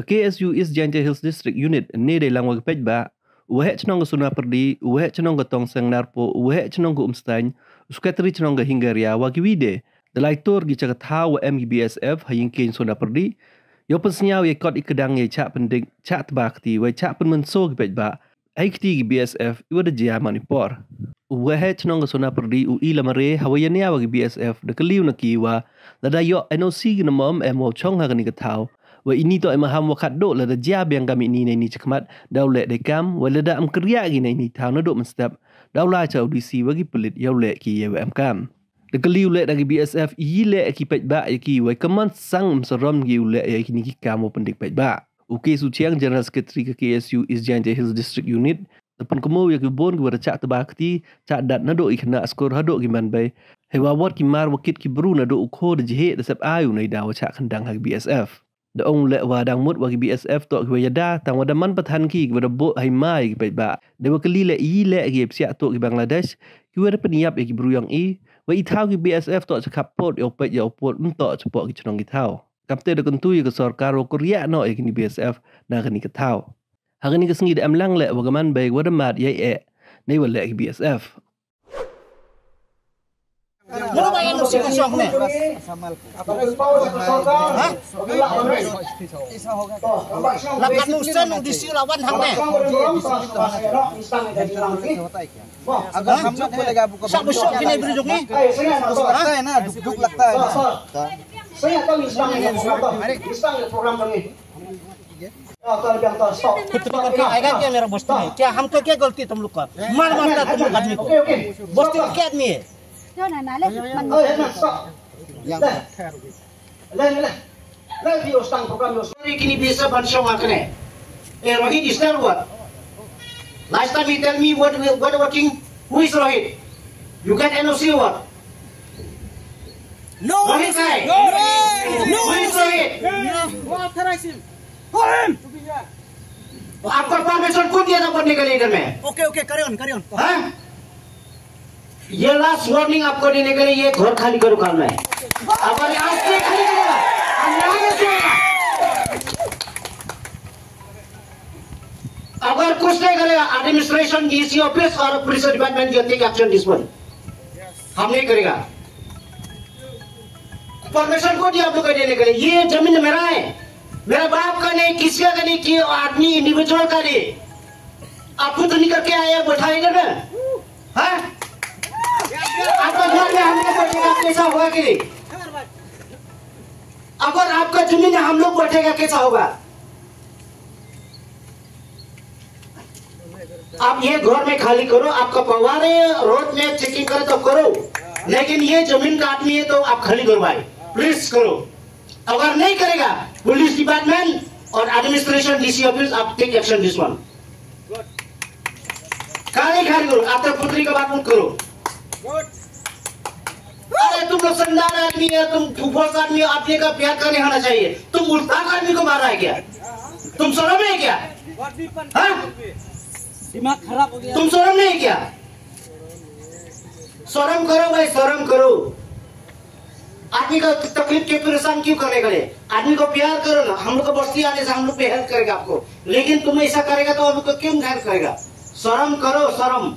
KSU East Janja Hills District Unit ni de lang wag ba uhe chnong ga suna perdi uhe chnong ga tong seng narpo uhe chnong ga umstain sekretari chnong ga hingaria wagi wide dalai tur gi chaga tha wa MBSF hayin kin suna perdi. Yo pen senyaw ye kot ikadang ye chak pendik chak tbakti wa chak pen menso ba ai kti gi BSF iwa de jia manipur uhe chnong ga suna perdi u ila mare hawayania wagi BSF de kaliu na kiwa. Da yo NOC gi namam emo chong ha ga ni ga wa ini to emang ham wakat do la da jia biang kami ni ni cekmat dau le de kam wa la da am kriya gi ni tau na do mestap. Dau la cha audisi wagi pelit yau le ki ye am kam de kaliu le da BSF i le ki pet ba ki wa kaman sang msaram gi le ye ki ni ki kam pendik pet ba Uke su chiang general secretary ke KSU Janja Hills District Unit. Depan kemu ya ke bon ke cak tebakti cak dat nado ikna skor hado giman bay Hewa wat ki mar wakit ki bru nado ukho de jihe de sep ayu nai dawa cak kendang hag BSF ดองเลว่าดังมุดว่า BSF ตัวคือยาดาต่างว่าดมันประทันกีกับระบบให้มาอีกไปบ้าเดี๋ยวกลีเลอีเลกีเสียตัวกีบังลาเดชคือว่าเป็นยับอีกบรูยองอีว่าอีเท่ากี BSF ตัวจะขับปดยกไปยกปดมันต่อจะปอกกีชนองกีเท่ากับเตอร์กันตุยกับสอร์การโคเรียนอยกิน BSF นากันนี่ก็เท่าหากนี่ก็สงีดอำลังเลว่ากันมันไปว่าดมาดยัยเอะในวันเลก BSF Ano ba yan si kasyo ko Lakat nusen ng disi lawan hang ne. अगर हम लोग को लगा book Sa busok kini bridok ni. लगता है ना दुख दुख लगता है Saya tahu Islam ini Islam ini program kami. Oh, kalau yang tahu stop. Ke agan ke mera bosti ni. Kya hum to ke galti tum look कर मार मारता तुम आदमी को Oke oke. बोस्ती के आदमी है Yo na nale man. Oh ya, stop. Yang Lain lain. Lain di ustang program yo. Sorry kini bisa bansong akne. Eh Rohit is there what? Last time he tell me what what working. Who is Rohit? You got NOC what? No Rohit say. No No. Who is Rohit? No authorize him आपका परमिशन कौन दिया था पढ़ने के लिए इधर में okay okay carry on carry on हाँ? ये लास्ट वार्निंग आपको देने के लिए ये घर खाली करो कल में अगर कुछ नहीं करेगा एडमिनिस्ट्रेशन डीसी ऑफ़िस और पुलिस डिपार्टमेंट की एक्शन दिस हम नहीं करेगा। परमिशन को दिया आप देने के लिए। ये ज़मीन मेरा है। मेरा बाप का नहीं किसी का नहीं कि आदमी इंडिविजुअल का नहीं। आप खुद निकल के आए हैं, बैठा इधर में हाँ? आपका घर में हम लोग बैठेगा कैसा होगा कि नहीं? अगर आपका ज़मीन हम लोग बैठेगा कैसा होगा? आप ये घर में खाली करो आपका परिवार है रोड में चेकिंग करे तो करो। लेकिन ये ज़मीन का आदमी है तो आप खाली करवाए। प्लीज़ करो। अगर नहीं करेगा पुलिस डिपार्टमेंट और एडमिनिस्ट्रेशन डीसी ऑफ़िस आप टेक एक्शन दिस वन खाली खाली करो आप तो पुत्री का बात मत करो। अरे तुम लोग संदान आदमी है तुम फुफोस आदमी आपने का प्यार करने आना चाहिए? तुम मुल्तान आदमी को मारा है क्या? तुम शर्म है क्या? हाँ? दिमाग खराब हो गया। तुम शर्म नहीं है क्या? शर्म करो भाई शर्म करो। आदमी का तकलीफ़ के परेशान क्यों करने के लिए? आदमी को प्यार करो ना हम लोग को बस्ती आने से हम लोग पे हेल्प करेगा आपको। लेकिन तुम ऐसा करेगा तो हम लोग क्यों हेल्प करेगा? शर्म करो शर्म।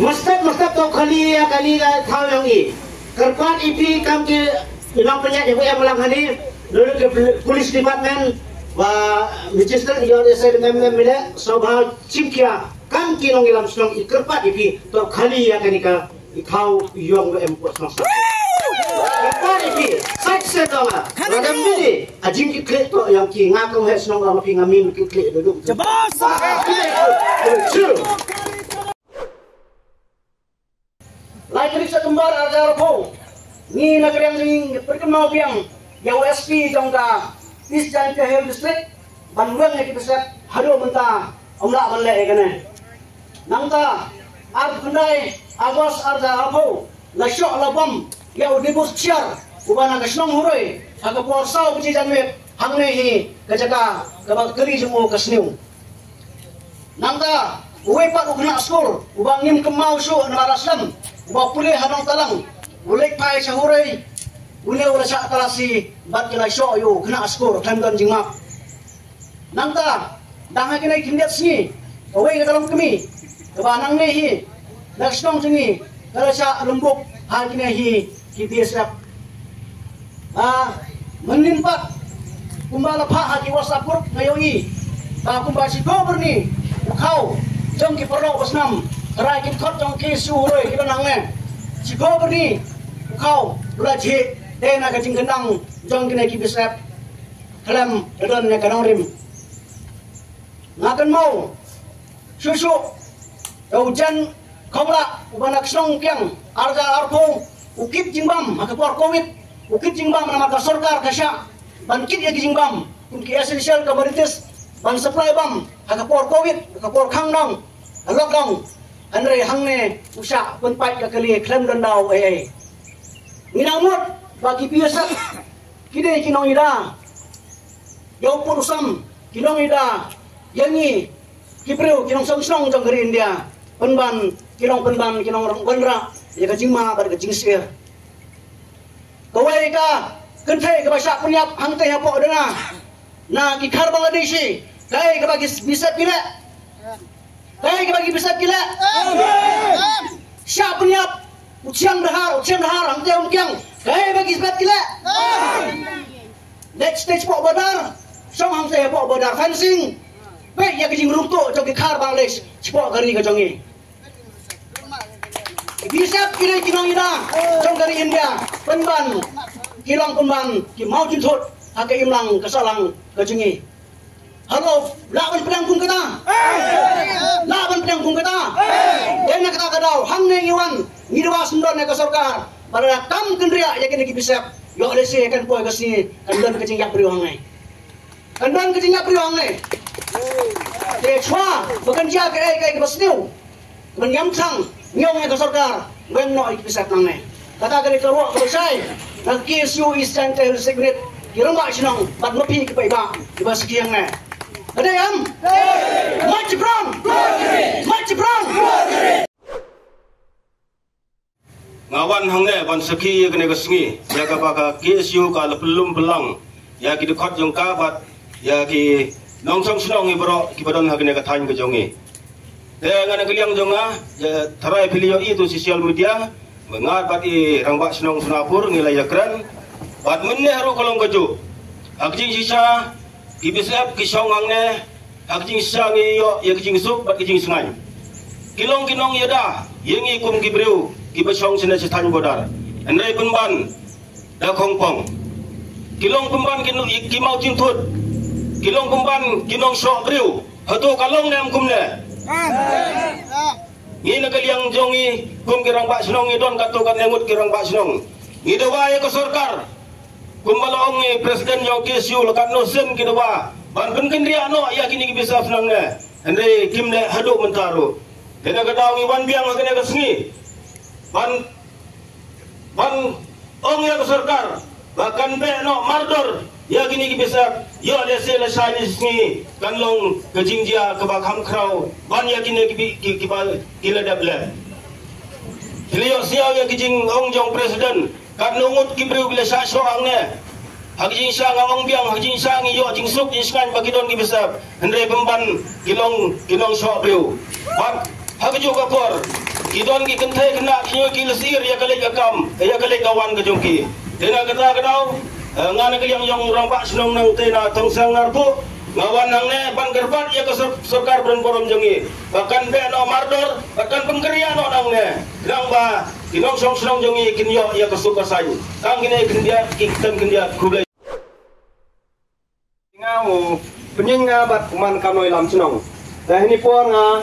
Mustad mustad kau kali ya kali ya tahu yang i. Kerpat ipi kam ke memang penyak yang yang melang hari lalu ke polis department wa Manchester yang saya dengan memilih sobah cimkia kam ki nong ilam slong i kerpat ipi ya, tau kali ya kali ka tahu yang em pot slong. Kerpat ipi sak sedonga. Radam bini ajim ki klek to yang ki ngaku hek slong ngam pi ngamin ki klek duduk. Jebas. Ah. True. Lai keriksa kembar ada rapong. ni na kriang ni perkenal piang ya OSP jong ka. East Janka Hill District ban weng ni kita hado menta omla balle ekane nang ta ar kundai agos ar da apo la shok la bom ya udibus chiar ubana ka snong huroi aga por sau bici janwe hangne hi ka jaka ka ba keri jemu ka sniu. Nang ta uwe pat ukna skor. Ubang nim kemau su na ubang pulih hanong talang ulek pai sahuroi ule ula sa kalasi bat kila syo yo kena skor kan don jingmak nang ta danga kena kindet sini uwe ka dalam kemi. Ka ba nang ne hi. Naksnong singi, kalau sa lembuk hal kini hi. Ah, menimpat kumbala pa haki wasapur ngayongi. Ba kumbasi gober ni, kau jong ki perlo basnam. Rai ki khot jong ki suroi ki nang. Si gober ni, kau bula je tena ka jing kendang jong kini kibisap. Kalam edon ne kanong rim. Ngakan mau. Susu hujan kau lah ubanak song kiang. Arga arpong ukip jingbam maka por covid. Ukip jingbam nama ka sorkar kasya. Bangkit ya jingbam kunki essential commodities. Ban supply bam haka por covid haka por kangnang lockdown andre hangne usa pun pai ka kali klem dan dau ai ai kide kinong ida yo pun usam kinong ida yangi kipreu kinong song song jong kari India penban kinong penban kinong orang gondra ya ka jingma bar ka jingsir kawai ka kentai ka basya punyap hangtai hapo dena na ki khar bangladeshi kai ka bagi ka bagi bisa pila sya punyap uciang dahar uciang dahar hangtai umkiang kai bagi bisa pila next stage po badar. Song hangtai hapo badar. Fencing Baik ya kejing runtuk jong ki khar Bangladesh cepok kari ka jongi. Bisa kira kinong ida jong dari India. Penban. Kilang penban. Ki mau jintot hake imlang kesalang kejengi halo lawan pedang kung kata lawan pedang kung kata dena kata kadau hang ne iwan ngidwa sundon ne ke sorkar pada kam kendria ya kini ki bisa yo lesi kan poy kasi kandan kejing yak priwang ne kandan kejing yak priwang ne để xóa và cần gia cái cái cái sniu mình nhắm thẳng nhiều ngày có sarkar quen nội cái sạc năng này kata cái cái ruộng cái sai là kia siêu eastern tail secret cái rong bạc sinong mất phi cái bảy bạc em March Brown March Brown ngawan hangne ban saki kene kesengi. Ya ka baka ka belum belang ya ki dekat jong ka bat. Ya ki nong song sunong i bro ki badon hagne ka tan ke jongi de ngana keliang jonga ya tarai pilio itu sosial media. Mengat bat i rangba sunong sunapur ngilai ya kran bat menne haru kolong keju akjing sisa ki bisap ki songang ne akjing sisa ngi yo ya kijing sup bat kijing sungai. Kilong kinong yada yengi kum ki breu ki besong sina sitan bodar. Andai penban da kongpong kilong penban kinu ki mau tintut kilong penban kinong sok breu hatu kalong nem kumne ngi na kaliang jongi kum kirang bak sinong idon katu kan nengut kirang bak sinong ngi dewa ya ke sorkar ngi presiden yang kesu lekat no sen ki dewa ban pen kendria no ya kini ki bisa senang ne andai kim ne haduk mentaru Kena kedau ngi wan biang kena kesengi ban ban ong ya keserkar bahkan be no mardor ya gini ki bisa yo le se le sa ni sni kan long ke jingjia ke ba kham krau ban ya gini ki ki ki ba ki le dab le Hilio siaw ya ki jing ong jong presiden kan nungut ki bru le sa so ang ne hak jing sa nga ong biang hak jing sa ngi yo jing suk jing skan bagi don ki bisa hendre pemban kilong kilong so bru ban hak juga por Kidon ki kentai kena kinyo ki lesir ya kali akam ya kali kawan ke jongki. Tena kata kedau ngana kali yang yang orang pak senong nang tena tong sang narpu ngawan ban gerbat ya ke sorkar beren borom jongi. Bahkan be no mardor bahkan pengkeria no nang ne. Nang ba kinong song senong jongi kinyo ya ke suka sayu. Kang kini kindia kitem kindia kublai. ngau penying nga bat kuman kanoi lam chinong. Dah ini por nga.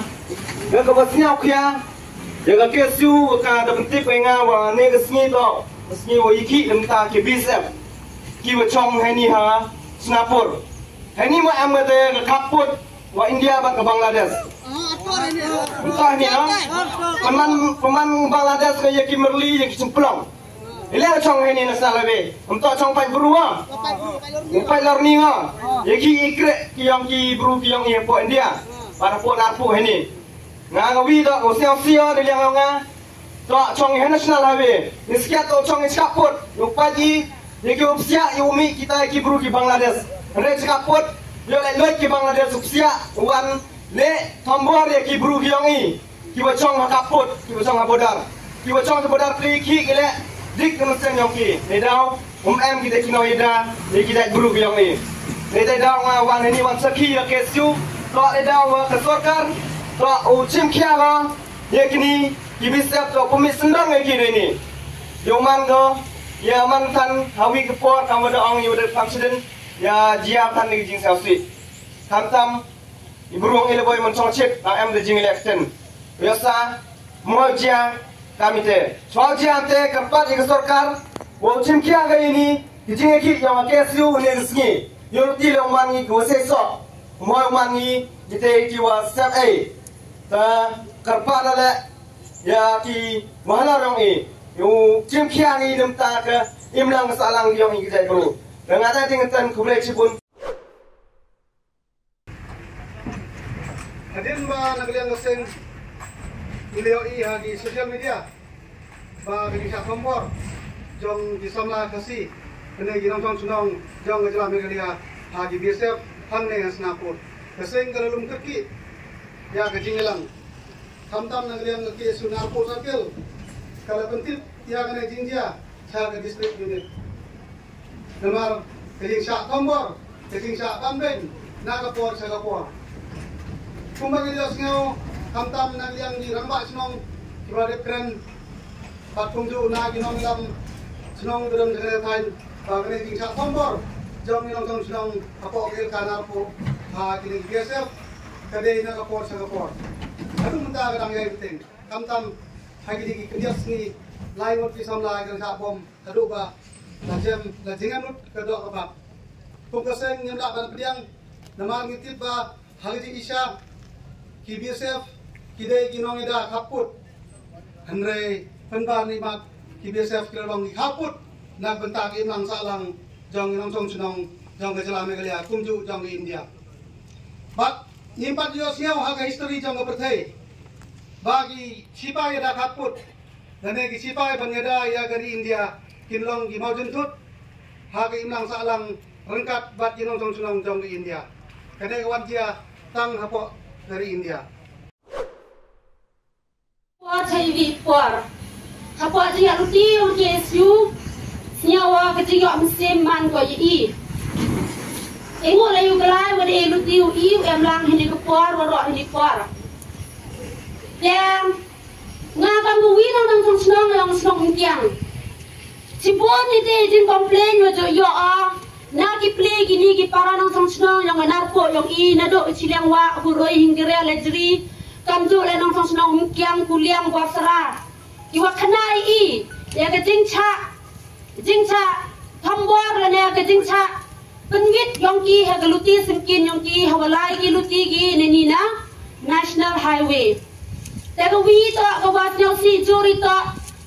Ga ka basnya kia jaga kesu ka da pentik pe nga wa ne ga sni to resmi wo iki dem ta ke bisep ki wo chong hai ni ha Singapore hai ni ma am ga te kaput wa India ba ke Bangladesh ni ha peman Bangladesh ke ye ki merli ye ki cemplong Ile chong ni na sa labe untuk chong pai ha Yung pai lor ni ha ye ki ikre ki yang ki bru ki yang ye po India. Para po na po ni nga ga wi do o sio sio de liang nga to chong he national highway ni. Skia to chong is kaput yung pa ji ye ki upsia yu mi kita ki bru ki bangladesh re kaput yo le loy ki bangladesh upsia wan le tombor ye ki bru ki yong i ki ha kaput ki ba chong ha bodar. Ki ba chong ha bodar pli ki ki le dik na sen yong ki. Ne daw um em ki de ki no ida ye ki dai bru ki yong i ne dai daw nga wan ni wan sakhi ya ke su to le daw wa ka sorkar to u chim khia ga ye kini ibisap to kumis sendang ye kini ni. Yoman go ya man tan hawi ke por kam da ong ya jia tan ni jing sa si. Tam tam ibrung ile boy mon chong chip na em de jing election yasa mo jia kamite chwa jia te kampat ye sarkar wo chim khia ga ini jing ki ya ma ke siu ne risni yo ti le man ni go se so mo man ni jite ki wa a ta karpa dale ya ki mana rong i yu chim khia ni dum ta ka im lang sa lang yong i jai bru dengan ada ting tan ku ble Hadin ba nagliang ngaseng ilio i hagi social media. Ba bagi sa kompor jong di samla kasi kene ginong jong sunong jong gajala megalia hagi biasep hang ne snapur kaseng kalulum kaki ya kajingelang tam-tam nagliang ngaki sunar po sakil kalau pentit ya kene jinjia sa ka district unit. Namar kajing sa kompor kajing sa pamben nakapor sa kapor kung bagi Diyos ngayon, kamtam na liyang ni ramba sinong kibalit kren patung ju na ginong ilam. Sinong durang jagare tain bagane jing sa tombor jom ilang tong sinong apo gil kanar po. Ha kini GSF kade na kapor sa kapor. Ano munta ka lang yung ting kamtam hagi di kiyas ni. Lain mo pisam la kan sa bom. Kadu ba. La jem la jingan mut kado ka ba kung kaseng nyam la ban pediang. Namal ngitip ba. Hagi di isya ki BSF kidai ginong ida kaput hanre penbar ni mak. Ki BSF kilong ni kaput nak bentak im lang sa lang. Jong inong song sunong jong ke megalia. Kumju jong India. Bak nyimpat yo siau ha history jong ke bagi sipa ida kaput dan ki sipa bangeda ya dari India kinlong ki mau jentut ha im lang sa lang rengkat bat inong song sunong jong India. Kene kawan dia tang hapo dari India. TV por. Hapo dia ruti uti SU. Nyawa ketiga musim man ko yi. Ingo la yu galai wa de ruti u i em lang hini ko por wa ro hini por. Yang nga kam bu wi nang nang song snong yang snong kiang. Si bon ni de jin complain wa jo yo a na ki play gini ki para nang song snong yang anar ko yang i na do chiliang wa ku roi hingre lejri kam jo le nang song snong kiang kuliang wa sara ki wa khanai i ya ka jing cha. Jing cha thom war la ne ka jing cha. Penwit yang ki ha galuti simkin yang ki hawalai ki luti na. National highway. Ta ka wi to ka wa nyong si juri to.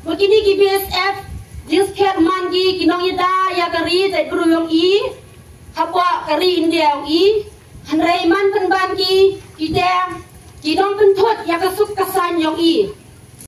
Begini ki BSF Jis ket man gi kinong ida ya kari zai guru yong i hapwa kari india yong i hanrei man pen ban gi ki dem ki dong pen thot ya ka sup kasan yong i